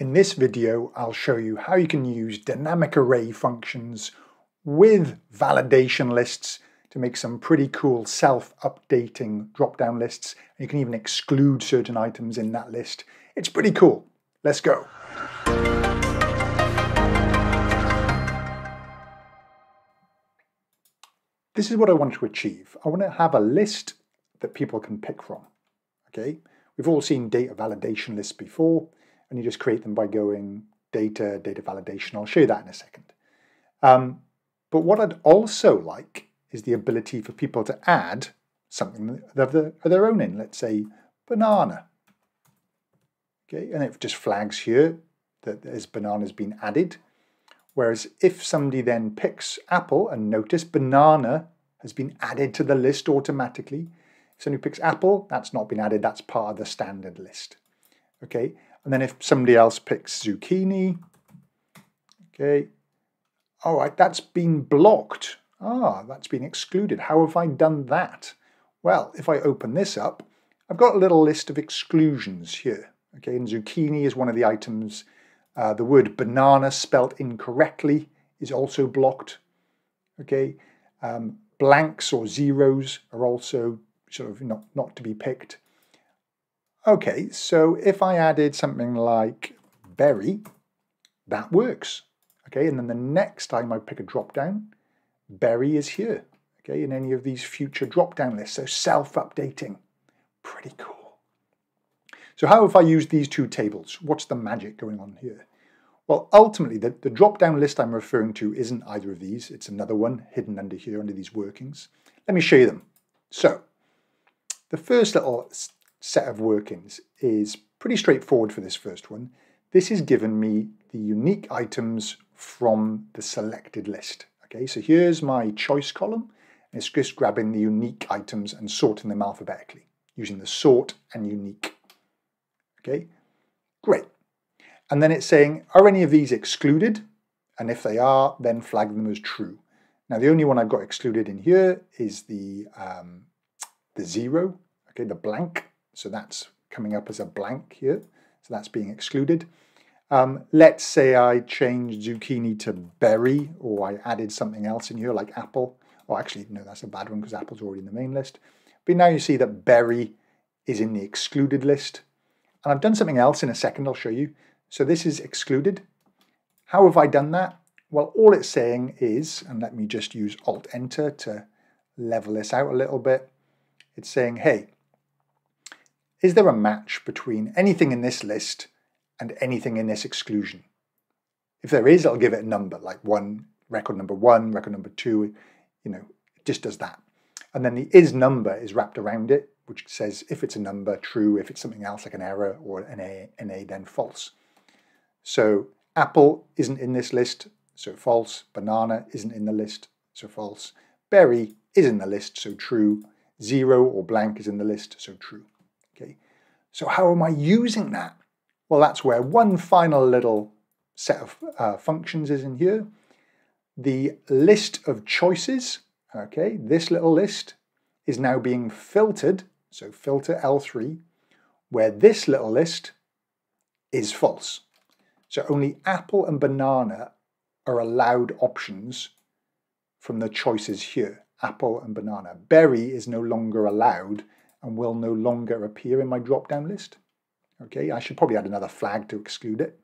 In this video, I'll show you how you can use dynamic array functions with validation lists to make some pretty cool self-updating drop-down lists. You can even exclude certain items in that list. It's pretty cool. Let's go. This is what I want to achieve. I want to have a list that people can pick from. Okay, We've all seen data validation lists before and you just create them by going data, data validation. I'll show you that in a second. Um, but what I'd also like is the ability for people to add something of, the, their own in, let's say banana. Okay, and it just flags here that there's has been added. Whereas if somebody then picks apple and notice banana has been added to the list automatically, if somebody picks apple, that's not been added, that's part of the standard list. Okay, and then if somebody else picks zucchini, okay, all right, that's been blocked. Ah, that's been excluded. How have I done that? Well, if I open this up, I've got a little list of exclusions here. Okay, and zucchini is one of the items. Uh, the word banana spelt incorrectly is also blocked. Okay, um, blanks or zeros are also sort of not, not to be picked. Okay, so if I added something like berry, that works. Okay, and then the next time I pick a drop down, berry is here. Okay, in any of these future drop down lists. So self-updating. Pretty cool. So how have I used these two tables? What's the magic going on here? Well, ultimately, the, the drop-down list I'm referring to isn't either of these. It's another one hidden under here, under these workings. Let me show you them. So, the first little set of workings is pretty straightforward for this first one. This has given me the unique items from the selected list. Okay, so here's my choice column. And it's just grabbing the unique items and sorting them alphabetically using the sort and unique. Okay, great. And then it's saying, are any of these excluded? And if they are, then flag them as true. Now the only one I've got excluded in here is the, um, the zero, okay, the blank. So that's coming up as a blank here. So that's being excluded. Um, let's say I changed zucchini to berry, or I added something else in here like apple. Oh, actually, no, that's a bad one because apple's already in the main list. But now you see that berry is in the excluded list. And I've done something else in a second, I'll show you. So this is excluded. How have I done that? Well, all it's saying is, and let me just use Alt-Enter to level this out a little bit. It's saying, hey, is there a match between anything in this list and anything in this exclusion? If there is, I'll give it a number, like one, record number one, record number two, you know, it just does that. And then the is number is wrapped around it, which says if it's a number, true, if it's something else like an error or an A, an A then false. So apple isn't in this list, so false. Banana isn't in the list, so false. Berry is in the list, so true. Zero or blank is in the list, so true. So how am I using that? Well, that's where one final little set of uh, functions is in here. The list of choices, okay, this little list is now being filtered, so filter L3, where this little list is false. So only apple and banana are allowed options from the choices here, apple and banana. Berry is no longer allowed and will no longer appear in my drop-down list. Okay, I should probably add another flag to exclude it.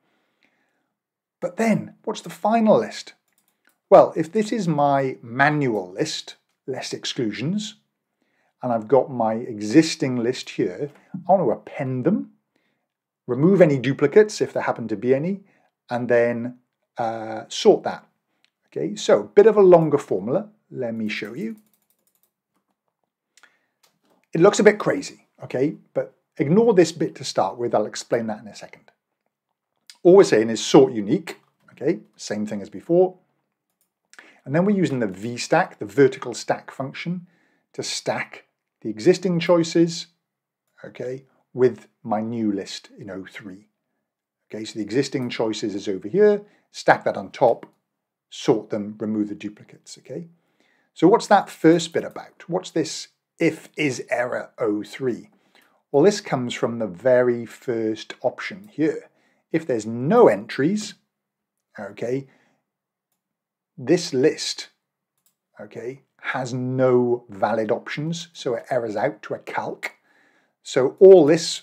But then, what's the final list? Well, if this is my manual list, less exclusions, and I've got my existing list here, I want to append them, remove any duplicates if there happen to be any, and then uh, sort that. Okay, so a bit of a longer formula. Let me show you. It looks a bit crazy, okay, but ignore this bit to start with. I'll explain that in a second. All we're saying is sort unique, okay, same thing as before. And then we're using the vstack, the vertical stack function, to stack the existing choices, okay, with my new list in O3. Okay, so the existing choices is over here, stack that on top, sort them, remove the duplicates, okay? So what's that first bit about? What's this if is error O3? Well, this comes from the very first option here. if there's no entries, okay, this list, okay, has no valid options, so it errors out to a calc. So all this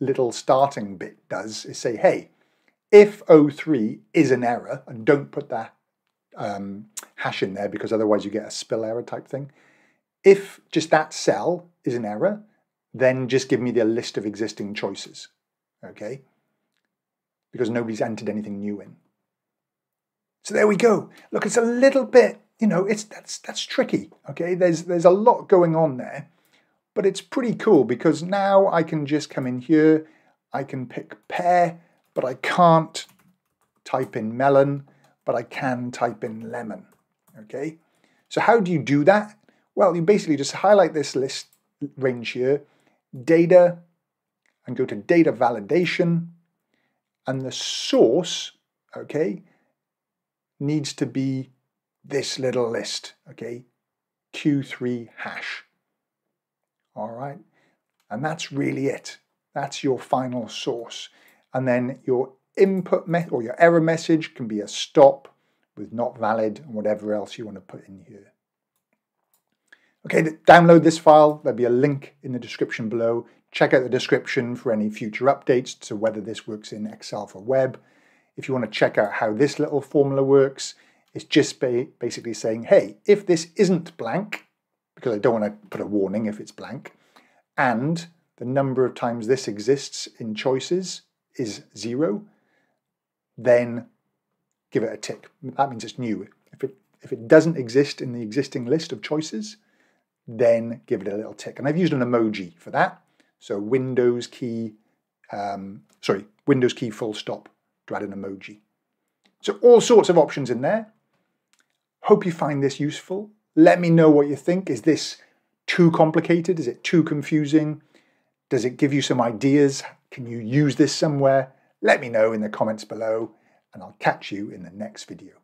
little starting bit does is say, hey, if O3 is an error, and don't put that um, hash in there because otherwise you get a spill error type thing. If just that cell is an error, then just give me the list of existing choices, okay? Because nobody's entered anything new in. So there we go. Look, it's a little bit, you know, it's that's that's tricky, okay? There's there's a lot going on there, but it's pretty cool because now I can just come in here, I can pick pear, but I can't type in melon, but I can type in lemon, okay? So how do you do that? Well, you basically just highlight this list range here, data, and go to data validation, and the source, okay, needs to be this little list, okay, Q3 hash. All right, and that's really it. That's your final source. And then your input or your error message can be a stop with not valid and whatever else you want to put in here. Okay, download this file. There'll be a link in the description below. Check out the description for any future updates to whether this works in Excel for web. If you want to check out how this little formula works, it's just basically saying, hey, if this isn't blank, because I don't want to put a warning if it's blank, and the number of times this exists in choices is zero, then give it a tick. That means it's new. If it, if it doesn't exist in the existing list of choices, then give it a little tick. And I've used an emoji for that. So Windows key, um, sorry, Windows key full stop to add an emoji. So all sorts of options in there. Hope you find this useful. Let me know what you think. Is this too complicated? Is it too confusing? Does it give you some ideas? Can you use this somewhere? Let me know in the comments below and I'll catch you in the next video.